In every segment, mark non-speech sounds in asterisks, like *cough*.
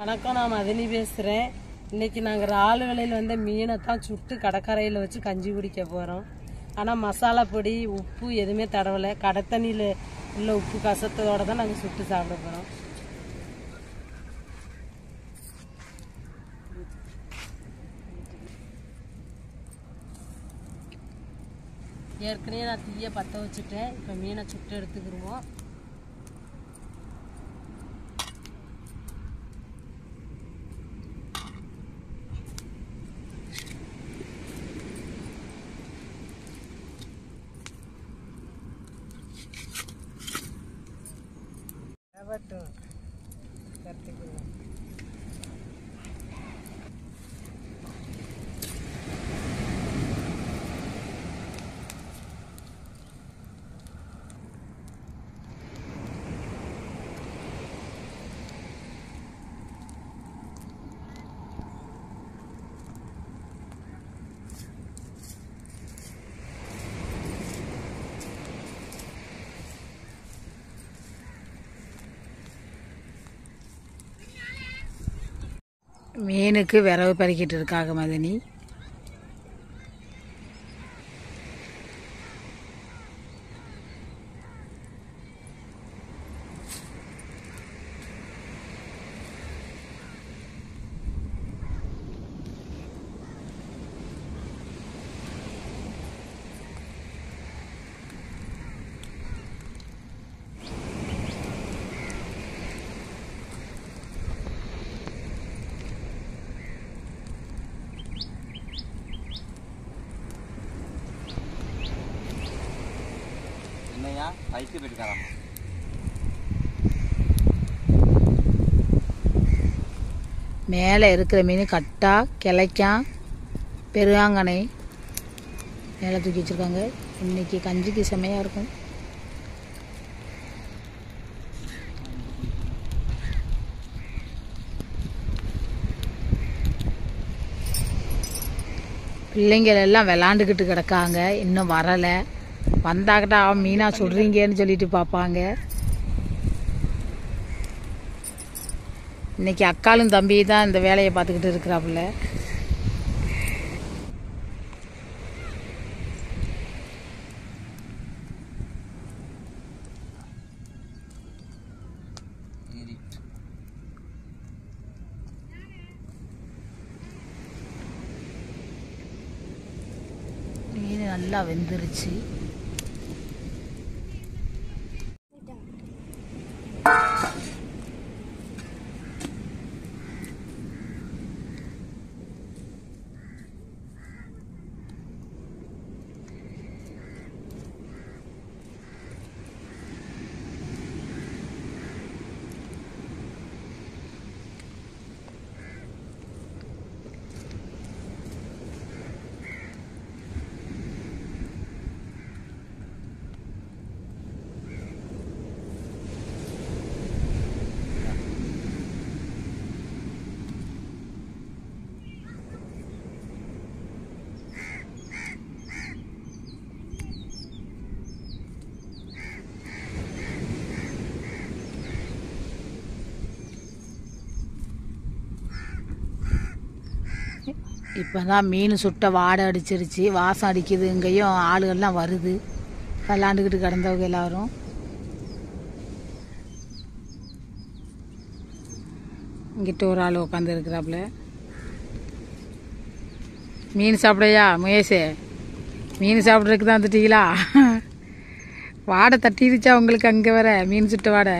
வணக்கம் நான் மதினி பேசுகிறேன் இன்றைக்கி நாங்கள் ராலு வேலையில் வந்து மீனை தான் சுட்டு கடற்கரையில் வச்சு கஞ்சி குடிக்க போகிறோம் ஆனால் மசாலா பொடி உப்பு எதுவுமே தடவலை. கடைத்தண்ணியில் உள்ள உப்பு கசத்தோட தான் நாங்கள் சுட்டு சாப்பிட போகிறோம் ஏற்கனவே நான் தீயை பற்ற வச்சுட்டேன். இப்போ மீனை சுட்டு எடுத்துக்கிடுவோம் மீனுக்கு விரவு பறிக்கிட்டு இருக்காங்க மதனி. என்னையா பைக்கு மேலே இருக்கிற மீன் கட்டா கிளைக்கான் பெருகாங்கனை மேலே தூக்கி வச்சுருக்காங்க. இன்னைக்கு கஞ்சிக்கு செமையாக இருக்கும். பிள்ளைங்கள் எல்லாம் விளாண்டுக்கிட்டு கிடக்காங்க. இன்னும் வரலை. வந்தாக்கிட்டா மீனா சுடுறீங்கன்னு சொல்லிட்டு பார்ப்பாங்க இன்னைக்கு அக்காலும் தம்பி தான் இந்த வேலையை பார்த்துக்கிட்டு இருக்கிறாப்புல. மீன் நல்லா வெந்துருச்சு. இப்போ தான் மீன் சுட்ட வாடை அடிச்சிருச்சு வாசம் அடிக்குது இங்கேயும் ஆளுகள்லாம் வருது. விளாண்டுக்கிட்டு கிடந்தவங்க எல்லாரும். இங்கிட்ட ஒரு ஆள் உட்காந்து இருக்கிறாப்புல. மீன் சாப்பிடையா முயேசே மீன் சாப்பிட்றதுக்கு தான் வந்துட்டீங்களா? வாடை தட்டிருச்சா உங்களுக்கு அங்கே வர மீன் சுட்ட வாடை?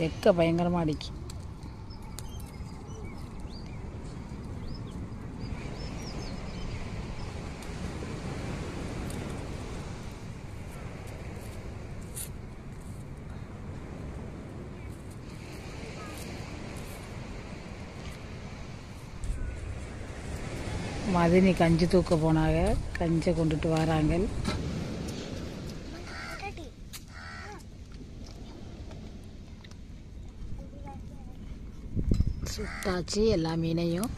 வெக்க பயங்கரமாக அடிக்கு. மதினி கஞ்சி தூக்க போனாங்க. கஞ்சை கொண்டுட்டு வராங்க. சுட்டாச்சு எல்லா மீனையும்.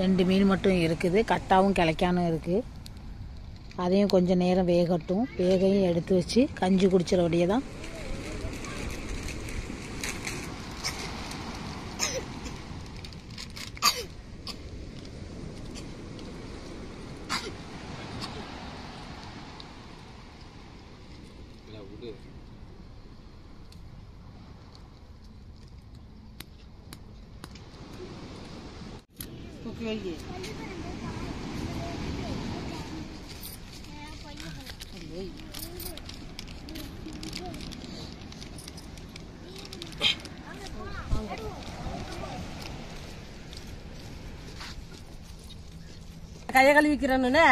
ரெண்டு மீன் மட்டும் இருக்குது. கட்டாவும் கிளைக்கானும் இருக்குது அதையும் கொஞ்சம் நேரம் வேகட்டும். வேகையும் எடுத்து வச்சு கஞ்சி குடிச்சிட வேண்டியதான் தான் விடு வை கையை கழுவிக்கிறேன்னு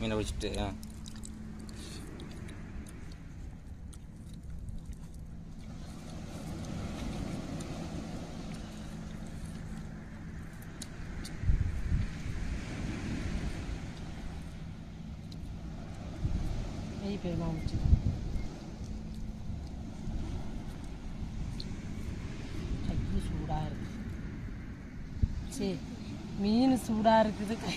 மீனை வச்சுட்டு ஆ நெய் சட்னி சூடா இருக்கு. சரி மீன் சூடா இருக்குது. கை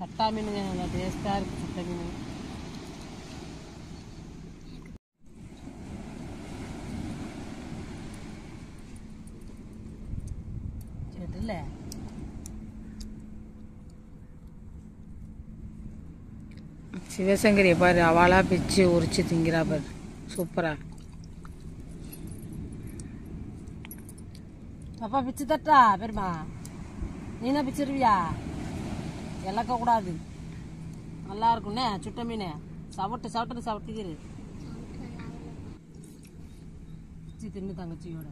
கட்டா மீனுங்க நல்லா டேஸ்டா இருக்கு சுட்ட மீன் சரில சிவசங்கரியை பாரு அவளா பிச்சு உரிச்சு திங்கிறா பாரு. சூப்பரா அப்பா பிச்சு தட்டா பெருமா நீனா பிச்சிருவியா இழக்க கூடாது. நல்லா இருக்கும்ண்ணே சுட்ட மீன். சவட்டு சவட்டு சவட்டிக்கிரு பிச்சு தின்னு தங்கச்சியோட.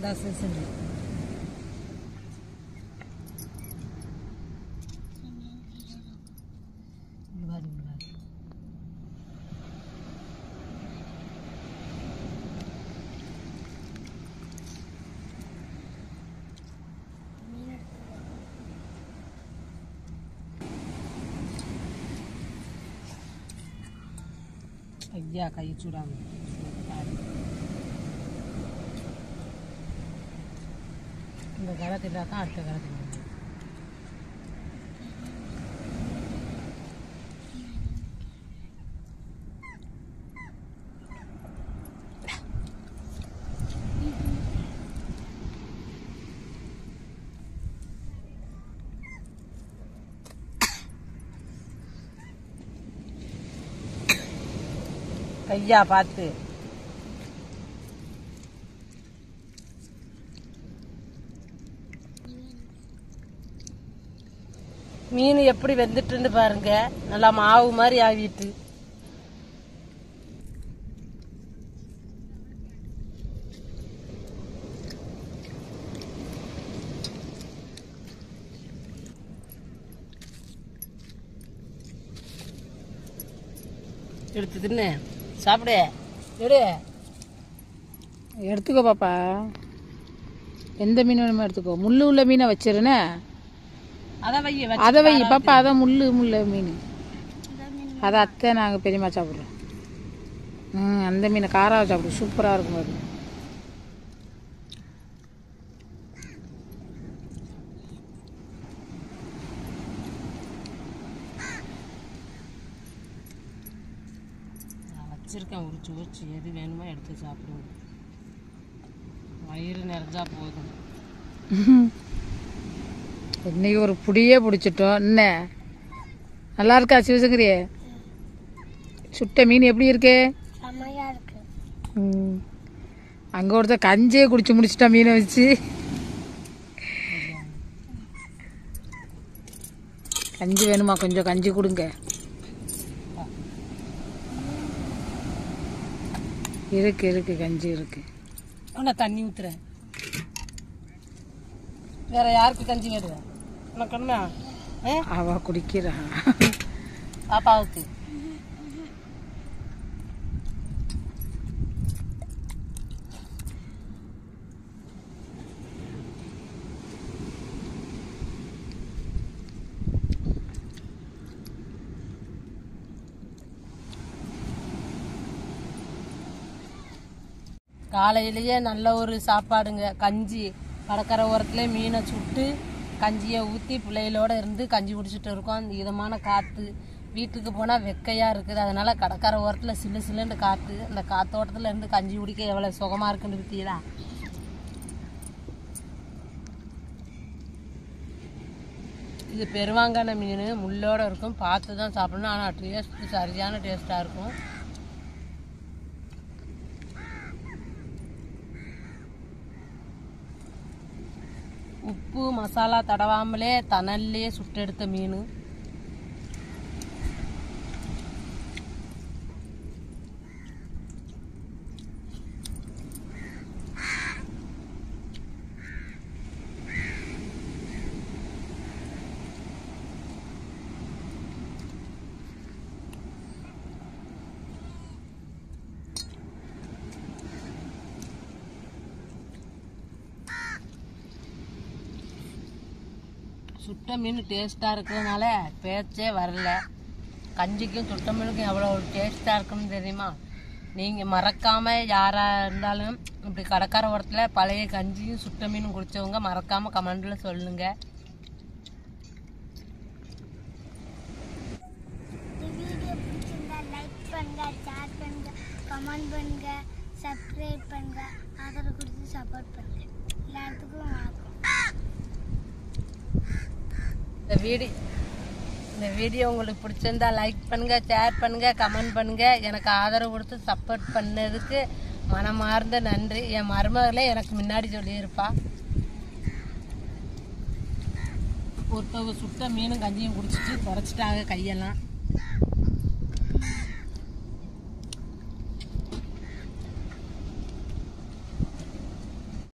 இந்தா சரி, சரி. விழுகாது, விழுகாது. ஐயா கை சூடாம இந்த கரை தின்றா தான் அடுத்த கரை தின்ன முடியும் கையா பார்த்து மீன் எப்படி வெந்துட்டுன்னு பாருங்க. நல்லா மாவு மாதிரி ஆவிட்டு எடுத்து தின்னு. சாப்பிடு. எடு. எடுத்துக்கோ பாப்பா. எந்த மீன் வேணுமோ எடுத்துக்கோ. முள்ளு உள்ள மீனை வச்சிருனே அதை வை அதை பாப்பா அதான் முள்ளு முள்ள மீன். அதை அத்தை நாங்கள் பெரியம்மா சாப்பிட்றோம். ம் அந்த மீனை காராவை சாப்பிடுவோம். சூப்பராக இருக்கும் அது நான் வச்சிருக்கேன் உரிச்சு உரிச்சு. எது வேணுமோ எடுத்து சாப்பிடுவோம். வயிறு நிறைஞ்சா போதும். *laughs* இன்னைக்கு ஒரு புடியே பிடிச்சிட்டோம். என்ன? நல்லா இருக்கா சிவசங்கரியே? சுட்ட மீன் எப்படி இருக்கு? ம். அங்க ஒருத்தர் கஞ்சே குடிச்சு முடிச்சிட்டா மீனை வச்சு. கஞ்சி வேணுமா? கொஞ்சம் கஞ்சி கொடுங்க. இருக்கு இருக்கு கஞ்சி இருக்கு. நான் தண்ணி ஊத்துறேன். வேற யாருக்கு கஞ்சி வேடுவ உனக்கு என்ன? அவ குடிக்கிறா. பாப்பாவுக்கு. காலையிலேயே நல்ல ஒரு சாப்பாடுங்க. கஞ்சி. கடற்கரை ஓரத்துல மீனை சுட்டு கஞ்சியை ஊற்றி பிள்ளைகளோட இருந்து கஞ்சி குடிச்சிட்டு இருக்கோம். அந்த இதமான காற்று வீட்டுக்கு போனால் வெக்கையாக இருக்குது. அதனால் கடற்கரை ஓரத்தில் சில்லு சில்லுன்னு காற்று அந்த காத்தோட்டத்தில் இருந்து கஞ்சி குடிக்க எவ்வளோ சுகமாக இருக்குன்னு பற்றியலா இது பெருவாங்கான மீன் முள்ளோட இருக்கும். பார்த்து தான் சாப்பிடணும். ஆனால் டேஸ்ட் சரியான டேஸ்ட்டாக இருக்கும். உப்பு மசாலா தடவாமலே தணல்லே சுட்டெடுத்த மீன் சுட்ட மீன் டேஸ்ட்டாக இருக்கிறதுனால பேச்சே வரல. கஞ்சிக்கும் சுட்ட மீனுக்கும் எவ்வளோ டேஸ்ட்டாக இருக்குன்னு தெரியுமா? நீங்கள் மறக்காமல் யாராக இருந்தாலும் இப்படி கடற்கரை ஓரத்தில் பழைய கஞ்சியும் சுட்ட மீனும் குடித்தவங்க மறக்காமல் கமெண்டில் சொல்லுங்கள் கமெண்ட் பண்ணுங்க சப்ஸ்கிரைப் பண்ணுங்க ஆதரவு கொடுத்து சப்போர்ட் பண்ணுங்க. எல்லாத்துக்கும் வணக்கம். இந்த வீடியோ இந்த வீடியோ உங்களுக்கு பிடிச்சிருந்தா லைக் பண்ணுங்கள் ஷேர் பண்ணுங்கள் கமெண்ட் பண்ணுங்கள் எனக்கு ஆதரவு கொடுத்து சப்போர்ட் பண்ணதுக்கு மனமார்ந்த நன்றி. என் மருமகளே எனக்கு முன்னாடி சொல்லியிருப்பா. ஒருத்தவங்க சுட்ட மீனும் கஞ்சியும் குடிச்சிட்டு குறைச்சிட்டாங்க கையெல்லாம்.